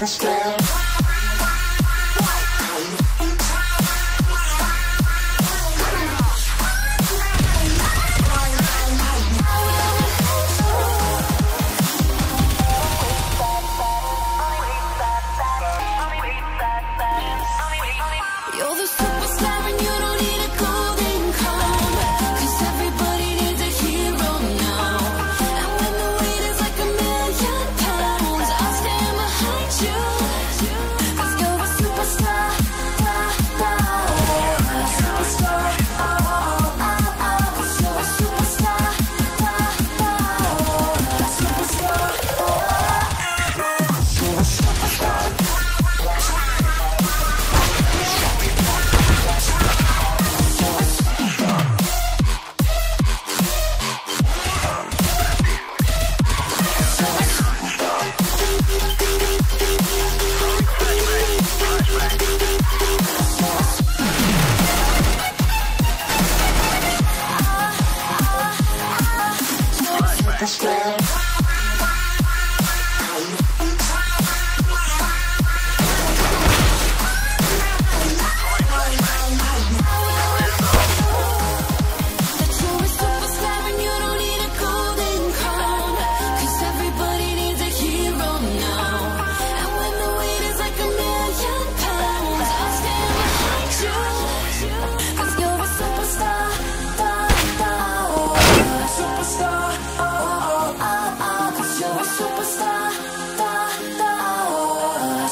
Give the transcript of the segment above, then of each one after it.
the scale.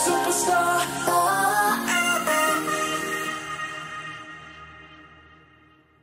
superstar.